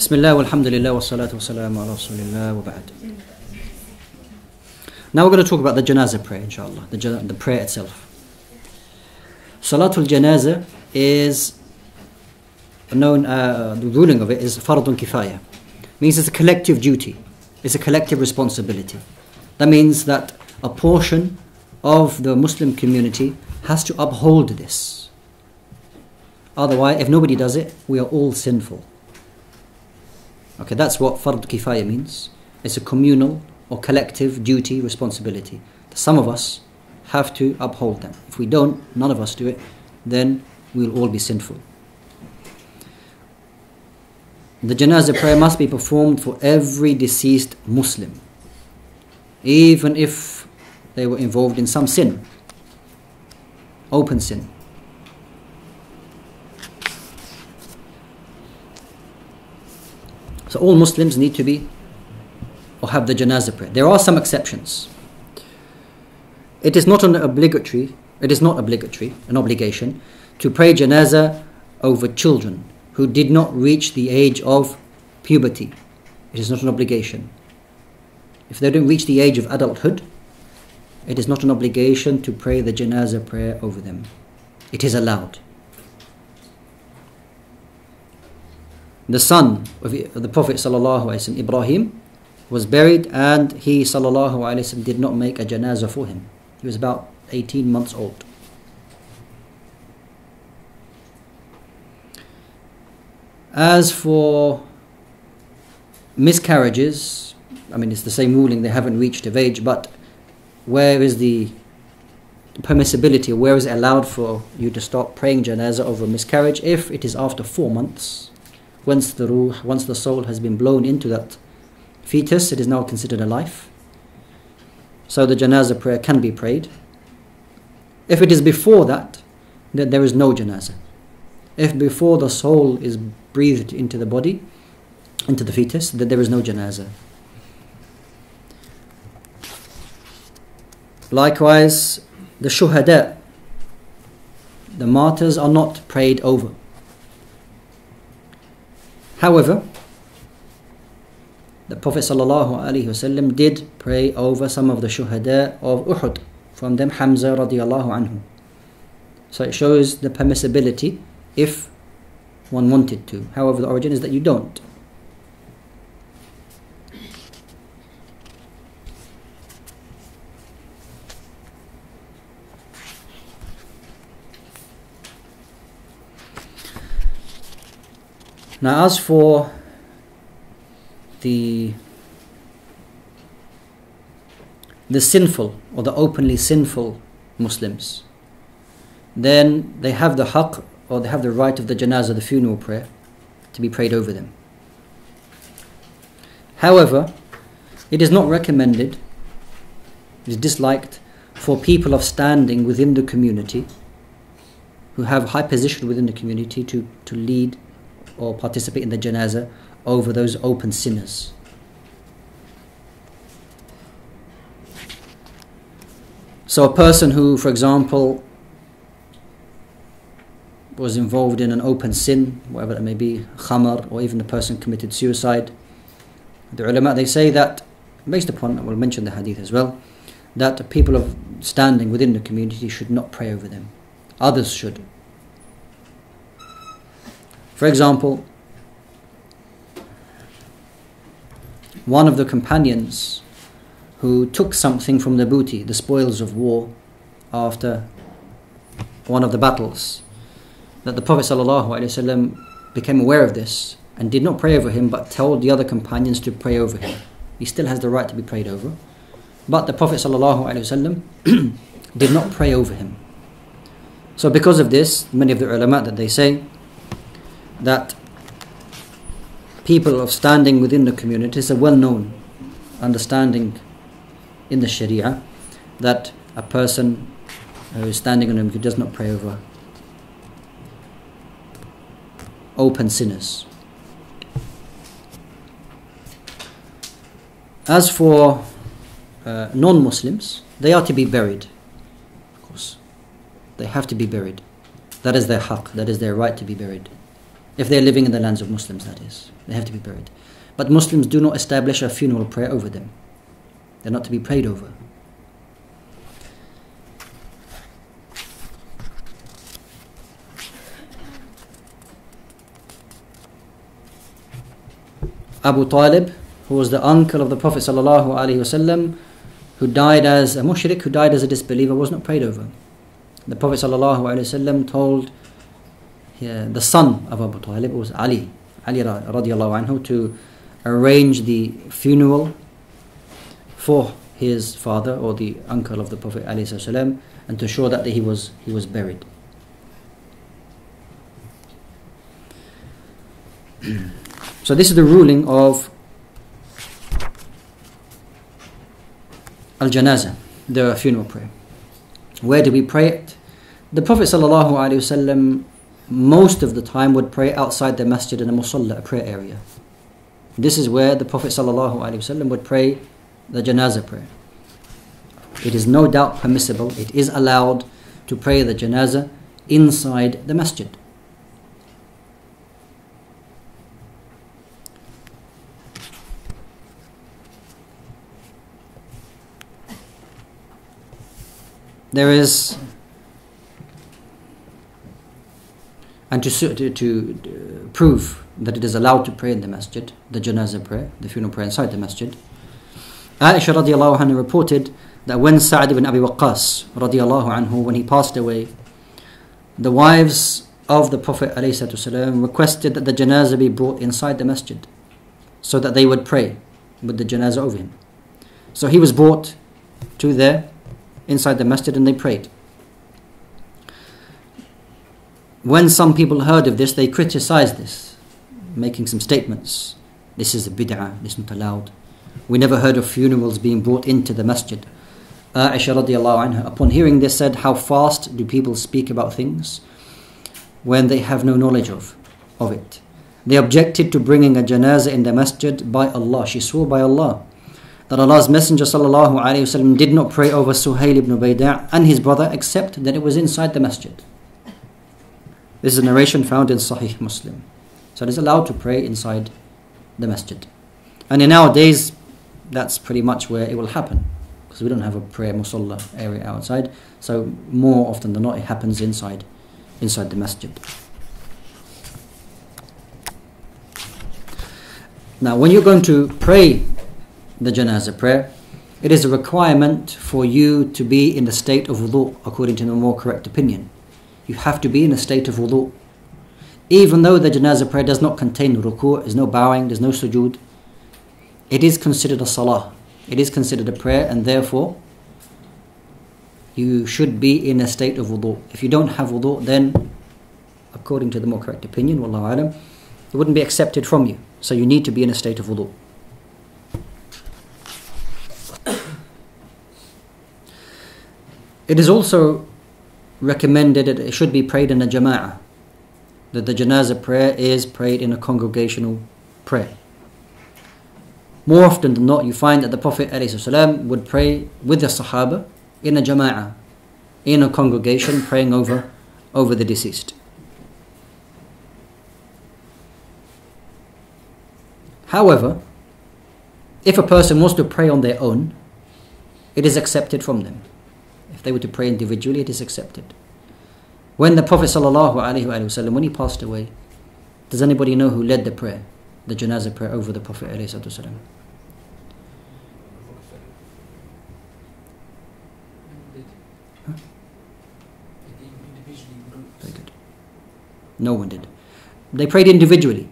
بسم الله والحمد لله والصلاة والسلام على رسول الله وبعد Now we're going to talk about the janazah prayer inshallah, the, the prayer itself. Salatul janazah is known, uh, the ruling of it is fardun kifaya. means it's a collective duty, it's a collective responsibility. That means that a portion of the Muslim community has to uphold this. Otherwise, if nobody does it, we are all sinful. Okay, that's what fard kifaya means. It's a communal or collective duty, responsibility. Some of us have to uphold them. If we don't, none of us do it, then we'll all be sinful. The janazah prayer must be performed for every deceased Muslim, even if they were involved in some sin, open sin. So all Muslims need to be or have the janazah prayer. There are some exceptions. It is not an obligatory, it is not obligatory, an obligation, to pray janazah over children who did not reach the age of puberty. It is not an obligation. If they don't reach the age of adulthood, it is not an obligation to pray the janazah prayer over them. It is allowed. The son of the Prophet ﷺ, Ibrahim, was buried and he ﷺ did not make a janazah for him. He was about 18 months old. As for miscarriages, I mean, it's the same ruling, they haven't reached of age, but where is the permissibility, where is it allowed for you to stop praying janazah over a miscarriage if it is after four months? Once the ruh, once the soul has been blown into that fetus, it is now considered a life. So the janazah prayer can be prayed. If it is before that, then there is no janazah. If before the soul is breathed into the body, into the fetus, then there is no janazah. Likewise, the shuhada, the martyrs are not prayed over. However, the Prophet ﷺ did pray over some of the shuhada of Uhud, from them Hamza radiallahu anhu. So it shows the permissibility if one wanted to. However, the origin is that you don't. Now, as for the the sinful or the openly sinful Muslims, then they have the haqq or they have the right of the janazah, the funeral prayer, to be prayed over them. However, it is not recommended, it is disliked for people of standing within the community who have high position within the community to, to lead or participate in the janazah over those open sinners. So, a person who, for example, was involved in an open sin, whatever it may be, khamar, or even a person committed suicide, the ulama they say that, based upon, we'll mention the hadith as well, that people of standing within the community should not pray over them. Others should. For example, one of the companions who took something from the booty, the spoils of war, after one of the battles, that the Prophet ﷺ became aware of this and did not pray over him but told the other companions to pray over him. He still has the right to be prayed over. But the Prophet ﷺ did not pray over him. So because of this, many of the ulama that they say that people of standing within the community is a well-known understanding in the Sharia that a person who is standing in a who does not pray over open sinners. As for uh, non-Muslims, they are to be buried. Of course, they have to be buried. That is their haqq. That is their right to be buried. If they're living in the lands of Muslims, that is. They have to be buried. But Muslims do not establish a funeral prayer over them. They're not to be prayed over. Abu Talib, who was the uncle of the Prophet ﷺ, who died as a mushrik, who died as a disbeliever, was not prayed over. The Prophet ﷺ told yeah, the son of Abu Talib, was Ali, Ali radiallahu anhu, to arrange the funeral for his father or the uncle of the Prophet ﷺ, and to show that he was, he was buried. So this is the ruling of al-janaza, the funeral prayer. Where do we pray it? The Prophet ﷺ most of the time would pray outside the masjid in a musalla, a prayer area. This is where the Prophet ﷺ would pray the janaza prayer. It is no doubt permissible, it is allowed to pray the janaza inside the masjid. there is and to, to, to, uh, prove that it is allowed to pray in the masjid, the janazah prayer, the funeral prayer inside the masjid, Aisha radiallahu anha reported that when Sa'd ibn Abi Waqqas radiallahu anhu, when he passed away, the wives of the Prophet ﷺ requested that the janazah be brought inside the masjid so that they would pray with the janazah over him. So he was brought to there inside the masjid and they prayed when some people heard of this, they criticized this, making some statements. This is a bid'ah, this isn't allowed. We never heard of funerals being brought into the masjid. Aisha radiallahu anha, upon hearing this, said, How fast do people speak about things when they have no knowledge of, of it? They objected to bringing a janazah in the masjid by Allah. She swore by Allah that Allah's Messenger sallallahu alayhi wasallam did not pray over Suhail ibn Bayda' and his brother except that it was inside the masjid. This is a narration found in Sahih Muslim. So it is allowed to pray inside the masjid. And in nowadays, that's pretty much where it will happen because we don't have a prayer musalla area outside. So more often than not, it happens inside, inside the masjid. Now, when you're going to pray the janazah prayer, it is a requirement for you to be in the state of wudu, according to the more correct opinion. You have to be in a state of wudu. Even though the janazah prayer does not contain ruku', there's no bowing, there's no sujood, it is considered a salah. It is considered a prayer, and therefore you should be in a state of wudu. If you don't have wudu, then according to the more correct opinion, wallahu alam, it wouldn't be accepted from you. So you need to be in a state of wudu. It is also recommended that it should be prayed in a jama'ah, that the janazah prayer is prayed in a congregational prayer. More often than not, you find that the Prophet ﷺ would pray with the Sahaba in a jama'ah, in a congregation, praying over, over the deceased. However, if a person wants to pray on their own, it is accepted from them. If they were to pray individually, it is accepted. When the Prophet ﷺ, when he passed away, does anybody know who led the prayer, the janazah prayer over the Prophet ﷺ? Huh? Very good. No one did. They prayed individually.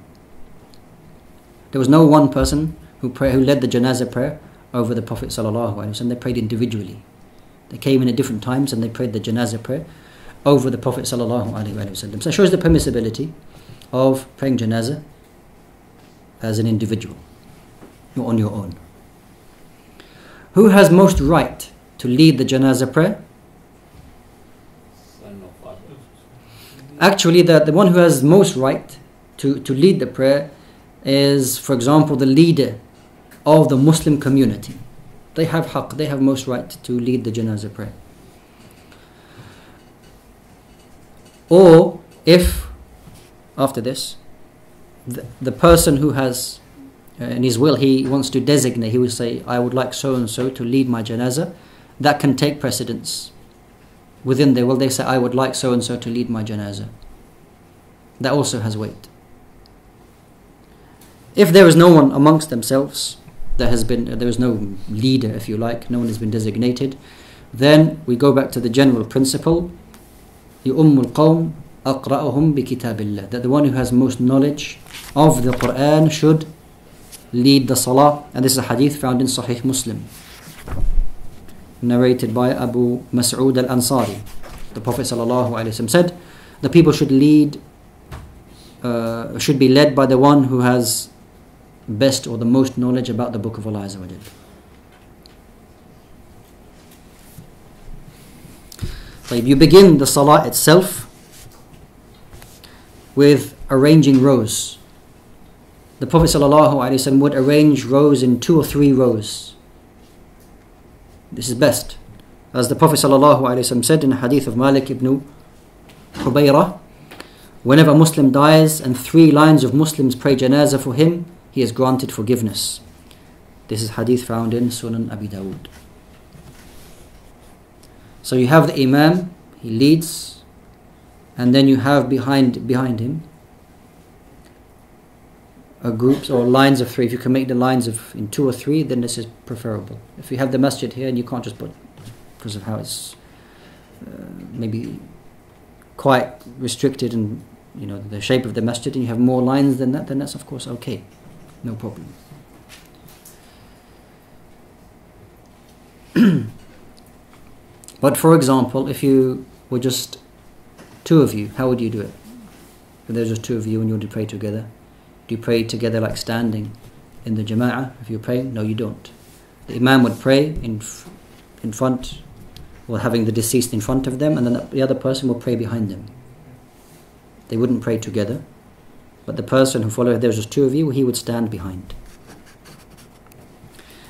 There was no one person who, pray, who led the janazah prayer over the Prophet ﷺ. They prayed individually. They came in at different times and they prayed the janazah prayer over the Prophet. So it shows the permissibility of praying janazah as an individual, not on your own. Who has most right to lead the janazah prayer? Actually, the, the one who has most right to, to lead the prayer is, for example, the leader of the Muslim community. They have haqq, they have most right to lead the janazah prayer. Or if, after this, the, the person who has uh, in his will he wants to designate he will say I would like so and so to lead my janazah that can take precedence within their will. They say I would like so and so to lead my janazah that also has weight. If there is no one amongst themselves there has been there is no leader, if you like, no one has been designated, then we go back to the general principle, the ummul qawm aqra'uhum bi kitabillah, that the one who has most knowledge of the Quran should lead the salah, and this is a hadith found in Sahih Muslim, narrated by Abu Mas'ud al-Ansari. The Prophet ﷺ said, the people should lead, uh, should be led by the one who has best or the most knowledge about the book of Allah Azza wa If you begin the salah itself with arranging rows. The Prophet ﷺ would arrange rows in two or three rows. This is best. As the Prophet ﷺ said in a hadith of Malik ibn Hubayra, whenever a Muslim dies and three lines of Muslims pray janazah for him, he is granted forgiveness. This is hadith found in Sunan Abi Dawud. So you have the Imam, he leads, and then you have behind behind him a groups or lines of three. If you can make the lines of in two or three, then this is preferable. If you have the masjid here and you can't just put because of how it's uh, maybe quite restricted and you know the shape of the masjid, and you have more lines than that, then that's of course okay, no problem. but for example, if you were just two of you, how would you do it? If there's just two of you and you want to pray together, do you pray together like standing in the jama'ah? If you pray, no, you don't. The imam would pray in in front, or having the deceased in front of them, and then the other person will pray behind them. They wouldn't pray together, but the person who followed, there was just two of you, he would stand behind.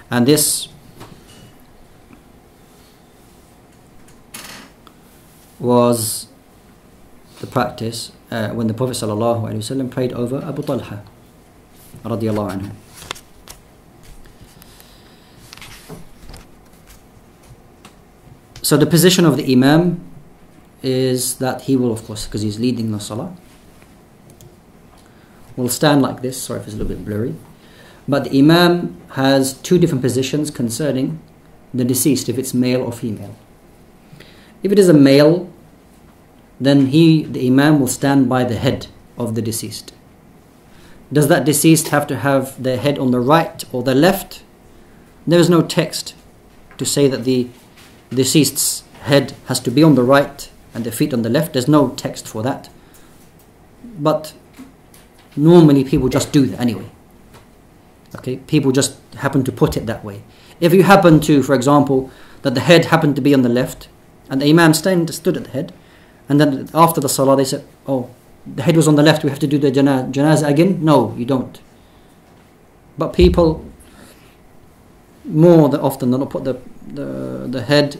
And this was the practice uh, when the Prophet ﷺ prayed over Abu Talha radiallahu anhu. So the position of the Imam is that he will, of course, because he's leading the Salah, will stand like this. Sorry if it's a little bit blurry. But the Imam has two different positions concerning the deceased, if it's male or female. If it is a male, then he, the Imam, will stand by the head of the deceased. Does that deceased have to have their head on the right or the left? There is no text to say that the deceased's head has to be on the right and the feet on the left. There's no text for that. But normally people just do that anyway. Okay, people just happen to put it that way. If you happen to, for example, that the head happened to be on the left and the Imam stand, stood at the head, and then after the salah, they said, Oh, the head was on the left, we have to do the janazah again? No, you don't. But people, more often than not, put the, the, the head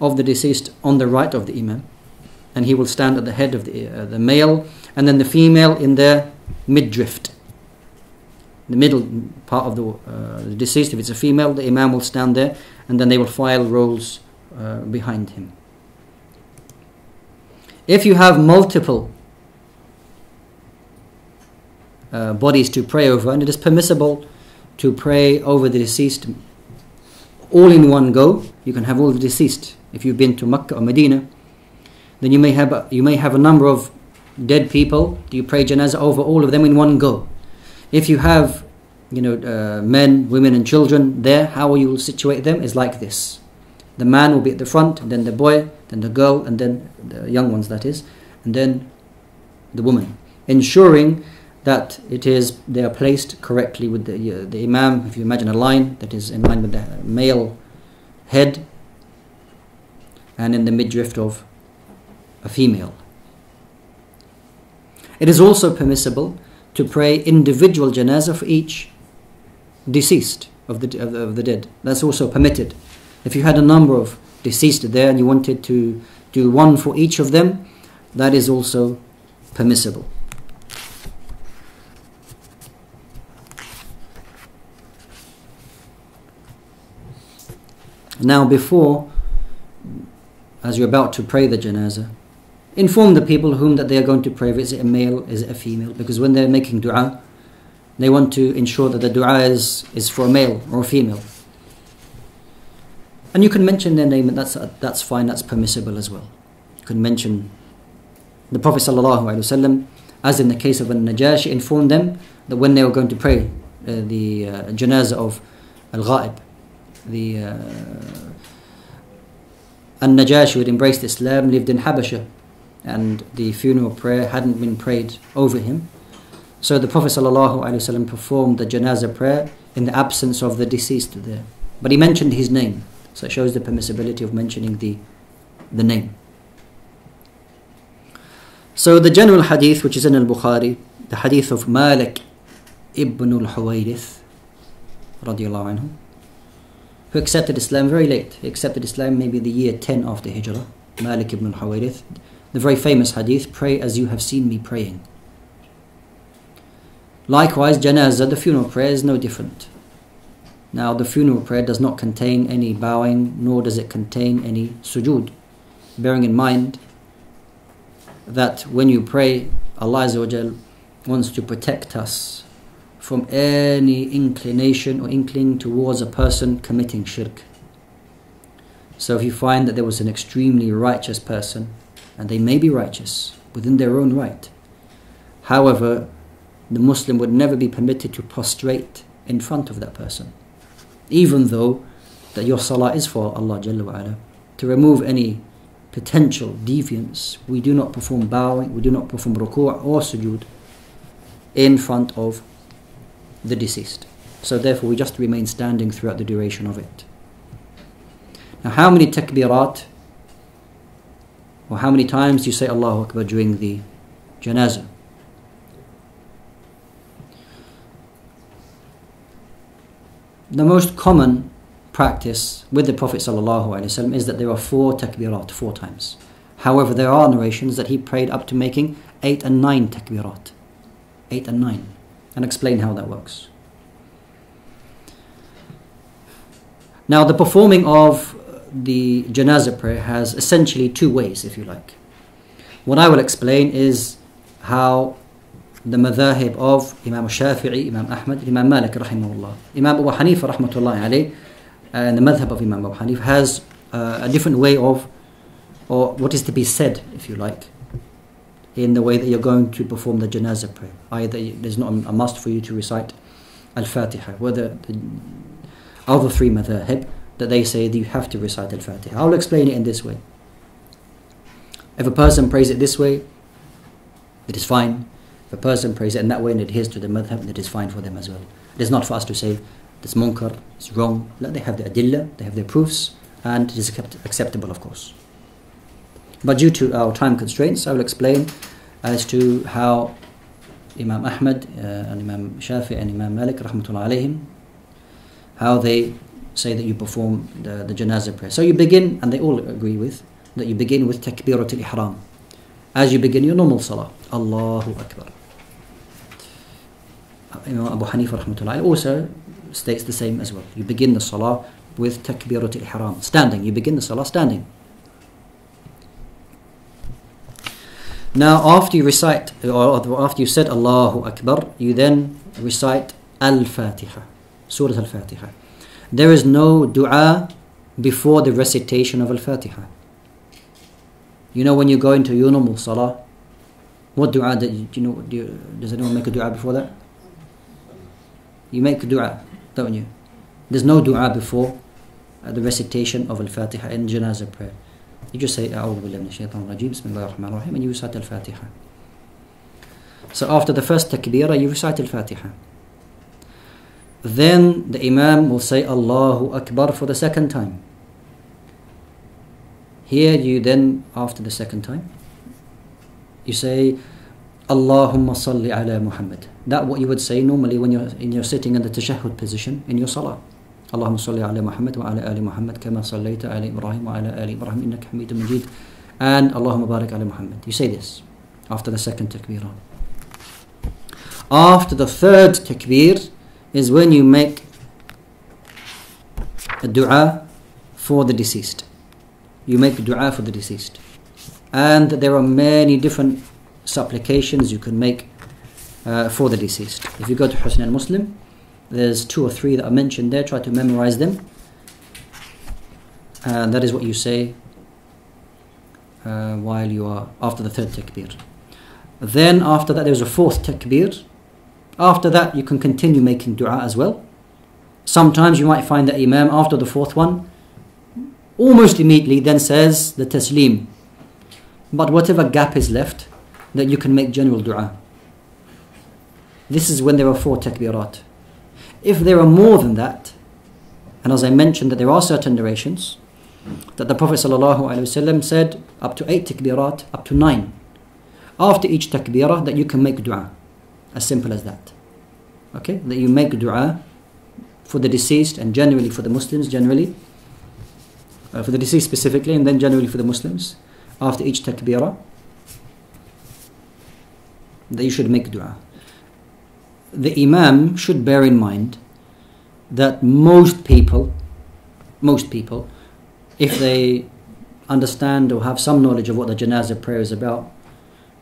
of the deceased on the right of the imam. And he will stand at the head of the, uh, the male, and then the female in their midriff. The middle part of the, uh, the deceased, if it's a female, the imam will stand there, and then they will file rolls uh, behind him. If you have multiple uh, bodies to pray over, and it is permissible to pray over the deceased all in one go, you can have all the deceased. If you've been to Mecca or Medina, then you may have a, you may have a number of dead people. Do you pray janazah over all of them in one go? If you have, you know, uh, men, women, and children there, how you will situate them is like this. The man will be at the front, then the boy, then the girl, and then the young ones, that is, and then the woman, ensuring that it is they are placed correctly with the uh, the imam. If you imagine a line that is in line with the male head, and in the midriff of a female. It is also permissible to pray individual janazah for each deceased of the, of the, of the dead. That's also permitted. If you had a number of deceased there and you wanted to do one for each of them, that is also permissible. Now, before, as you're about to pray the janazah, inform the people whom that they are going to pray. Is it a male? Is it a female? Because when they're making dua, they want to ensure that the dua is, is for a male or a female. And you can mention their name, and that's, that's fine, that's permissible as well. You can mention the Prophet ﷺ, as in the case of An-Najashi, informed them that when they were going to pray uh, the uh, janazah of Al-Ghaib, the uh, An-Najashi who had embraced Islam lived in Habasha and the funeral prayer hadn't been prayed over him. So the Prophet ﷺ performed the janazah prayer in the absence of the deceased there. But he mentioned his name. So it shows the permissibility of mentioning the, the name. So the general hadith which is in al-Bukhari, the hadith of Malik ibn al-Huwayrith who accepted Islam very late. He accepted Islam maybe the year 10 after Hijrah. Malik ibn al-Huwayrith, the very famous hadith, pray as you have seen me praying. Likewise, janazah, the funeral prayer is no different. Now, the funeral prayer does not contain any bowing, nor does it contain any sujood. Bearing in mind that when you pray, Allah wants to protect us from any inclination or inkling towards a person committing shirk. So if you find that there was an extremely righteous person, and they may be righteous within their own right, however, the Muslim would never be permitted to prostrate in front of that person even though that your salah is for Allah Jalla wa'ala. To remove any potential deviance, we do not perform bowing, we do not perform ruku' or sujood in front of the deceased. So therefore we just remain standing throughout the duration of it. Now how many takbirat or how many times do you say Allahu Akbar during the janazah? the most common practice with the Prophet ﷺ is that there are four takbirat, four times. However, there are narrations that he prayed up to making eight and nine takbirat. Eight and nine. And explain how that works. Now, the performing of the janazah prayer has essentially two ways, if you like. What I will explain is how the madhahib of Imam Shafi'i, Imam Ahmad, Imam Malik rahimahullah. Imam Abu Hanifa rahmatullah alayh, and the madhab of Imam Abu Hanifa has uh, a different way of, or what is to be said, if you like, in the way that you're going to perform the janazah prayer. Either there's not a must for you to recite Al-Fatiha, whether the other three madhahib, that they say that you have to recite Al-Fatiha. I'll explain it in this way. If a person prays it this way, it is fine If a person prays it in that way and adheres to the madhab, it is fine for them as well. It is not for us to say this munkar is wrong. They have the adilla, they have their proofs, and it is acceptable, of course. But due to our time constraints, I will explain as to how Imam Ahmad uh, and Imam Shafi and Imam Malik, rahmatullah alayhim, how they say that you perform the, the janazah prayer. So you begin, and they all agree with, that you begin with takbirat al-ihram. As you begin your normal salah, Allahu Akbar. Uh, Imam Abu Hanifa also states the same as well. You begin the salah with takbirat al-ihram, standing. You begin the salah standing. Now, after you recite, or after you said Allahu Akbar, you then recite Al-Fatiha, Surah Al-Fatiha. There is no dua before the recitation of Al-Fatiha. You know when you go into your normal salah, what dua did you know? Do you, does anyone make a dua before that? You make a dua, don't you? There's no dua before the recitation of Al-Fatiha in Janazah prayer. You just say, Allahu Billahi Minash and you recite Al-Fatiha. So after the first takbirah, you recite Al-Fatiha then the Imam will say Allahu Akbar for the second time. Here you then, after the second time, you say Allahumma salli ala Muhammad. That what you would say normally when you're, in, you're sitting in the tashahhud position in your salah. Allahumma salli ala Muhammad wa ala ali Muhammad kama sallaita ala Ibrahim wa ala ali Ibrahim innaka hamidun majid. And Allahumma barik ala Muhammad. You say this after the second takbirah. After the third takbir, is when you make a dua for the deceased. You make a dua for the deceased. And there are many different supplications you can make uh, for the deceased. If you go to Husn al Muslim, there's two or three that are mentioned there. Try to memorize them. And that is what you say uh, while you are after the third takbir. Then after that, there's a fourth takbir. After that, you can continue making dua as well. Sometimes you might find that Imam after the fourth one, almost immediately then says the taslim. But whatever gap is left, that you can make general dua. This is when there are four takbirat. If there are more than that, and as I mentioned that there are certain narrations, that the Prophet ﷺ said up to eight takbirat, up to nine. After each takbirah that you can make dua. As simple as that. Okay? That you make dua for the deceased and generally for the Muslims, generally. Uh, for the deceased specifically and then generally for the Muslims. After each takbirah. That you should make dua. The Imam should bear in mind that most people, most people, if they understand or have some knowledge of what the janazah prayer is about,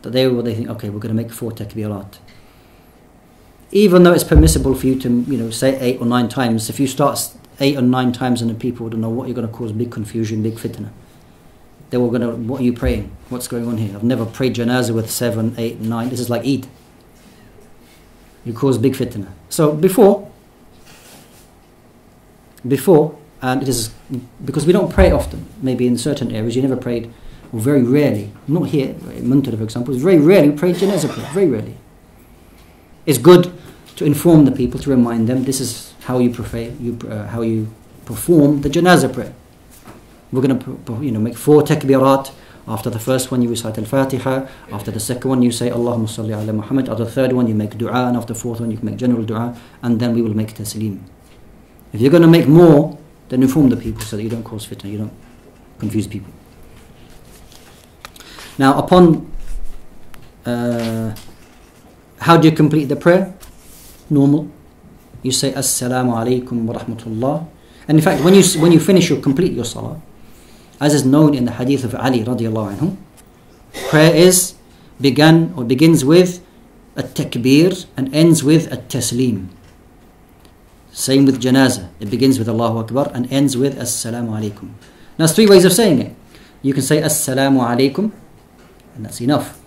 that they will they think, okay, we're going to make four takbirat. Even though it's permissible for you to, you know, say eight or nine times, if you start eight or nine times and the people don't know what you're going to cause big confusion, big fitna. They were going to, what are you praying? What's going on here? I've never prayed janazah with seven, eight, nine. This is like Eid. You cause big fitna. So before, before and it is because we don't pray often. Maybe in certain areas you never prayed, or very rarely. Not here, Muntada, for example. It's very rarely we pray janazah prayer. Very rarely. It's good to inform the people to remind them this is how you you uh, how you perform the janazah prayer. We're going to you know make four takbirat. After the first one, you recite Al-Fatiha. After the second one, you say Allahumma salli ala Muhammad. After the third one, you make dua. And after the fourth one, you make general dua. And then we will make taslim. If you're going to make more, then inform the people so that you don't cause fitna, you don't confuse people. Now, upon uh, how do you complete the prayer? Normal. You say Assalamu alaikum wa rahmatullah. And in fact, when you when you finish, you complete your salah. As is known in the hadith of Ali radiallahu anhu, prayer is begun or begins with a takbir and ends with a taslim. Same with janazah. It begins with Allahu Akbar and ends with Assalamu alaikum. Now, there's three ways of saying it. You can say Assalamu alaikum, and that's enough.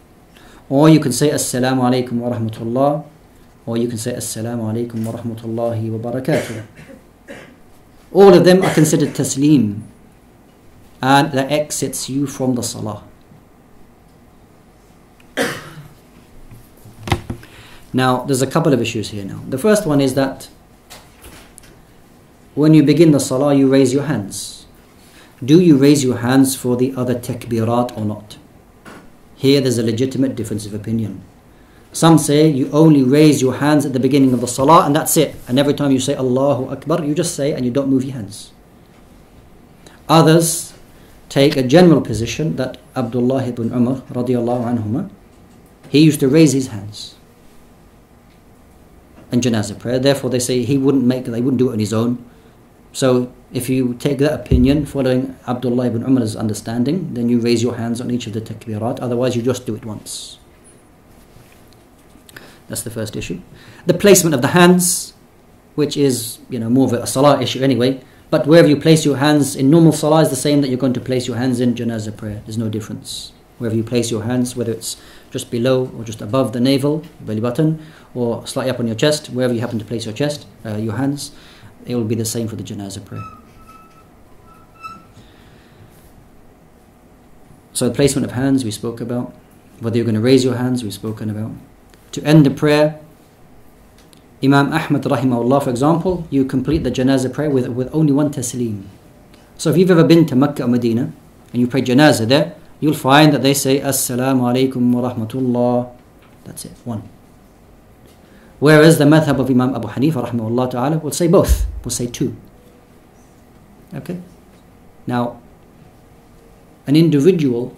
Or you can say Assalamu alaikum wa rahmatullah, or you can say Assalamu alaikum wa rahmatullahi wa barakatuh. All of them are considered taslim, and that exits you from the salah. Now, there's a couple of issues here now. The first one is that when you begin the salah, you raise your hands. Do you raise your hands for the other takbirat or not? Here there's a legitimate difference of opinion. Some say you only raise your hands at the beginning of the salah and that's it. And every time you say Allahu Akbar, you just say and you don't move your hands. Others take a general position that Abdullah ibn Umar radiallahu anhuma, he used to raise his hands in janazah prayer. Therefore, they say he wouldn't make, they wouldn't do it on his own. So if you take that opinion following Abdullah ibn Umar's understanding, then you raise your hands on each of the takbirat, otherwise you just do it once. That's the first issue. The placement of the hands, which is you know more of a salah issue anyway, but wherever you place your hands in normal salah is the same that you're going to place your hands in janazah prayer. There's no difference. Wherever you place your hands, whether it's just below or just above the navel, belly button, or slightly up on your chest, wherever you happen to place your chest, uh, your hands, it will be the same for the janazah prayer. So the placement of hands we spoke about. Whether you're going to raise your hands we've spoken about. To end the prayer, Imam Ahmad rahimahullah for example, you complete the janazah prayer with, with only one taslim. So if you've ever been to Mecca or Medina and you pray janazah there, you'll find that they say Assalamu alaikum wa rahmatullah. That's it, one. Whereas the madhab of Imam Abu Hanifa rahimahullah ta'ala will say both, will say two. Okay? Now, an individual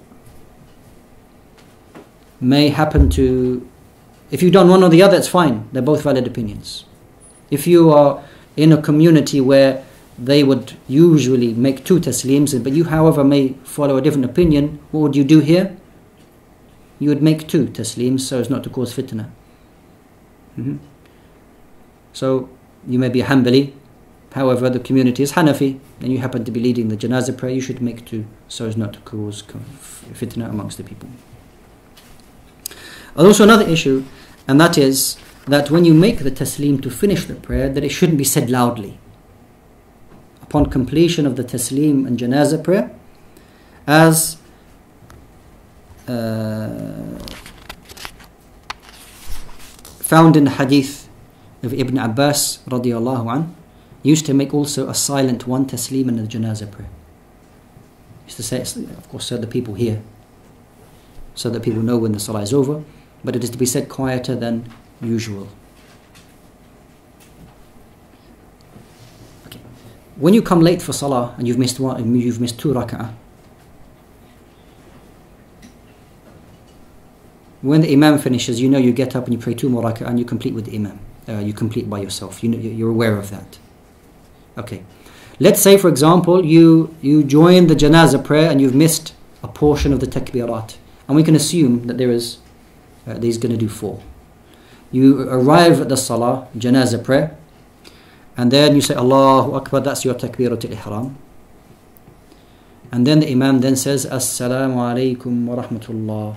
may happen to, if you've done one or the other, it's fine. They're both valid opinions. If you are in a community where they would usually make two taslims, but you, however, may follow a different opinion. What would you do here? You would make two taslims so as not to cause fitna. Mhm. So you may be a Hanbali, however, the community is Hanafi, and you happen to be leading the janazah prayer, you should make two so as not to cause fitna amongst the people. And also another issue, and that is that when you make the taslim to finish the prayer, that it shouldn't be said loudly. Upon completion of the taslim and janazah prayer, as uh, found in the hadith of Ibn Abbas radiallahu an, used to make also a silent one taslim in the janazah prayer. Used to say, of course, so the people hear, so that people know when the salah is over, but it is to be said quieter than usual. Okay. When you come late for salah and you've missed one, you've missed two rak'ah, when the imam finishes, you know you get up and you pray two more rak'ah and you complete with the imam. Uh, you complete by yourself. You know, you're aware of that. Okay. Let's say, for example, you you join the janazah prayer and you've missed a portion of the takbirat, and we can assume that there is Uh, that he's going to do four. You arrive at the salah, janazah prayer, and then you say Allahu Akbar. That's your takbirat al-ihram. And then the imam then says Assalamu alaykum wa rahmatullah.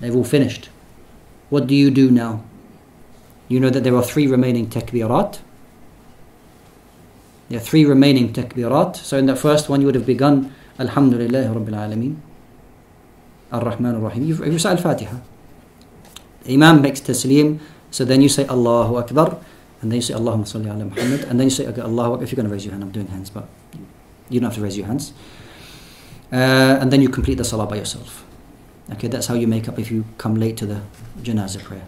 They've all finished. What do you do now? You know that there are three remaining takbirat. There are three remaining takbirat. So in the first one you would have begun Alhamdulillah Rabbil Alameen. Ar-Rahman Ar-Rahim. You recite Al-Fatiha. Imam makes taslim. So then you say Allahu Akbar. And then you say Allahumma salli ala Muhammad. And then you say okay, Allahu Akbar. If you're going to raise your hand, I'm doing hands, but you don't have to raise your hands. Uh, and then you complete the salah by yourself. Okay, that's how you make up if you come late to the janazah prayer.